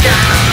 stop